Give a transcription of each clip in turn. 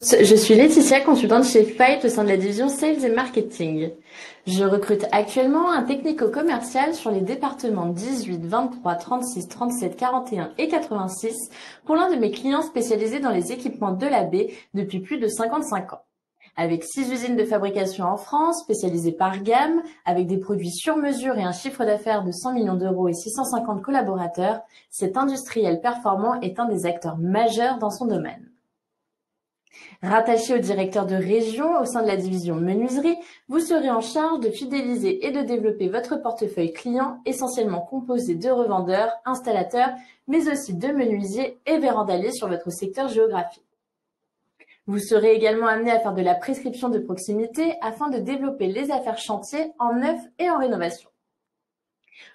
Je suis Laetitia, consultante chez Fight au sein de la division Sales et Marketing. Je recrute actuellement un technico-commercial sur les départements 18, 23, 36, 37, 41 et 86 pour l'un de mes clients spécialisés dans les équipements de la baie depuis plus de 55 ans. Avec six usines de fabrication en France, spécialisées par gamme, avec des produits sur mesure et un chiffre d'affaires de 100 millions d'euros et 650 collaborateurs, cet industriel performant est un des acteurs majeurs dans son domaine. Rattaché au directeur de région au sein de la division menuiserie, vous serez en charge de fidéliser et de développer votre portefeuille client essentiellement composé de revendeurs, installateurs, mais aussi de menuisiers et vérandaliers sur votre secteur géographique. Vous serez également amené à faire de la prescription de proximité afin de développer les affaires chantiers en neuf et en rénovation.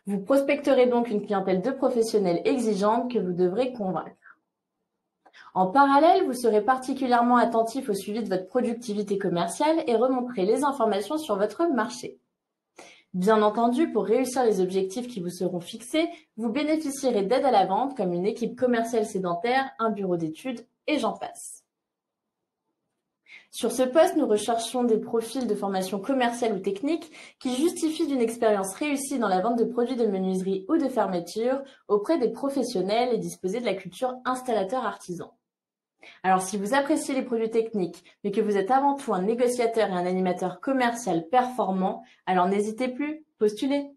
Vous prospecterez donc une clientèle de professionnels exigeante que vous devrez convaincre. En parallèle, vous serez particulièrement attentif au suivi de votre productivité commerciale et remonterez les informations sur votre marché. Bien entendu, pour réussir les objectifs qui vous seront fixés, vous bénéficierez d'aide à la vente comme une équipe commerciale sédentaire, un bureau d'études et j'en passe. Sur ce poste, nous recherchons des profils de formation commerciale ou technique qui justifient d'une expérience réussie dans la vente de produits de menuiserie ou de fermeture auprès des professionnels et disposer de la culture installateur-artisan. Alors, si vous appréciez les produits techniques, mais que vous êtes avant tout un négociateur et un animateur commercial performant, alors n'hésitez plus, postulez.